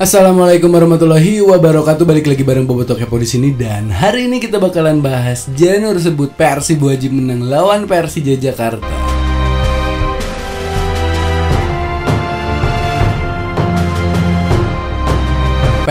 Assalamualaikum warahmatullahi wabarakatuh. Balik lagi bareng Bobotok Kepo di sini dan hari ini kita bakalan bahas Janur sebut Persib wajib menang lawan Persija Jakarta.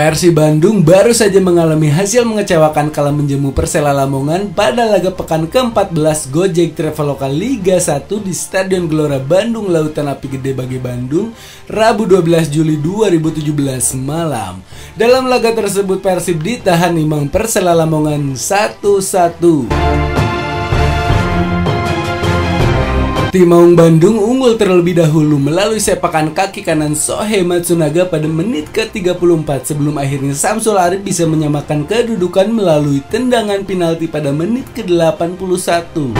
Persib Bandung baru saja mengalami hasil mengecewakan kala menjemu Persela Lamongan pada laga pekan ke-14 Gojek Traveloka Liga 1 di Stadion Gelora Bandung Lautan Api Gede Bagi Bandung Rabu 12 Juli 2017 malam. Dalam laga tersebut Persib ditahan imbang Persela Lamongan 1-1. Tim Maung Bandung unggul terlebih dahulu melalui sepakan kaki kanan Sohe Matsunaga pada menit ke-34 sebelum akhirnya Samsul Arif bisa menyamakan kedudukan melalui tendangan penalti pada menit ke-81.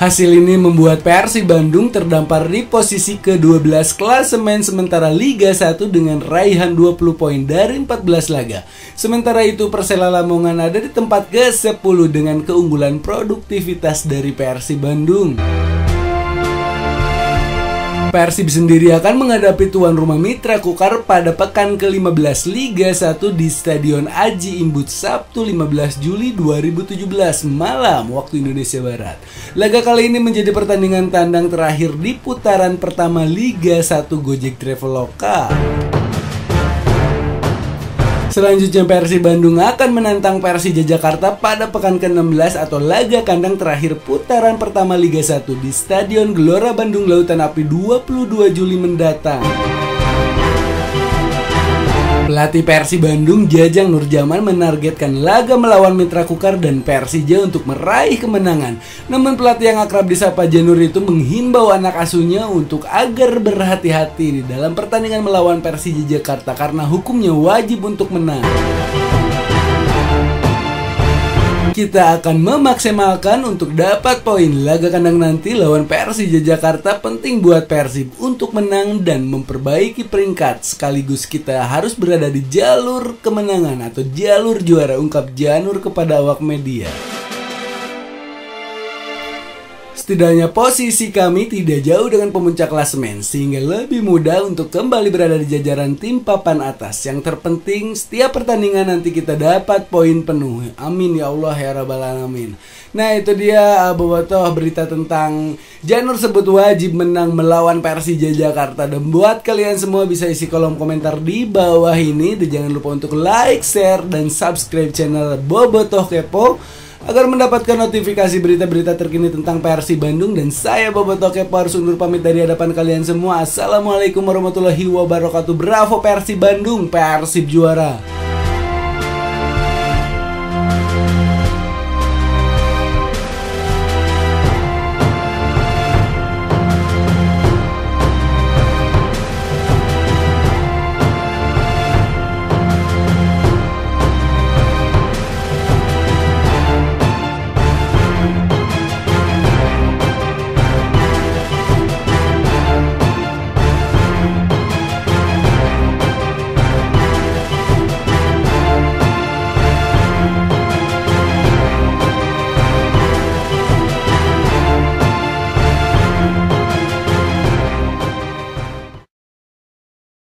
Hasil ini membuat Persib Bandung terdampar di posisi ke-12 klasemen sementara Liga 1 dengan raihan 20 poin dari 14 laga. Sementara itu Persela Lamongan ada di tempat ke-10 dengan keunggulan produktivitas dari Persib Bandung. Persib sendiri akan menghadapi tuan rumah Mitra Kukar pada pekan ke-15 Liga 1 di Stadion Aji Imbut Sabtu 15 Juli 2017 malam waktu Indonesia Barat. Laga kali ini menjadi pertandingan tandang terakhir di putaran pertama Liga 1 Gojek Traveloka. Selanjutnya Persib Bandung akan menantang Persija Jakarta pada pekan ke-16 atau laga kandang terakhir putaran pertama Liga 1 di Stadion Gelora Bandung Lautan Api 22 Juli mendatang. Pelatih Persib Bandung Jajang Nurjaman menargetkan laga melawan Mitra Kukar dan Persija untuk meraih kemenangan. Namun pelatih yang akrab disapa Janur itu menghimbau anak asuhnya untuk agar berhati-hati di dalam pertandingan melawan Persija Jakarta karena hukumnya wajib untuk menang kita akan memaksimalkan untuk dapat poin laga kandang nanti lawan Persija Jakarta penting buat Persib untuk menang dan memperbaiki peringkat sekaligus kita harus berada di jalur kemenangan atau jalur juara ungkap Janur kepada awak media. Setidaknya posisi kami tidak jauh dengan pemuncak klasemen sehingga lebih mudah untuk kembali berada di jajaran tim papan atas. Yang terpenting setiap pertandingan nanti kita dapat poin penuh. Amin ya Allah ya rabbal alamin. Nah itu dia Bobotoh berita tentang Janur sebut wajib menang melawan Persija Jakarta Dan buat kalian semua bisa isi kolom komentar di bawah ini Dan jangan lupa untuk like, share, dan subscribe channel Bobotoh Kepo agar mendapatkan notifikasi berita-berita terkini tentang Persib Bandung dan saya Boboto Kepo harus undur pamit dari hadapan kalian semua. Assalamualaikum warahmatullahi wabarakatuh. Bravo Persib Bandung, Persib juara.